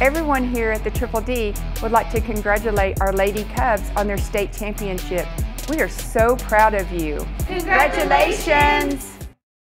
Everyone here at the Triple D would like to congratulate our Lady Cubs on their state championship. We are so proud of you. Congratulations!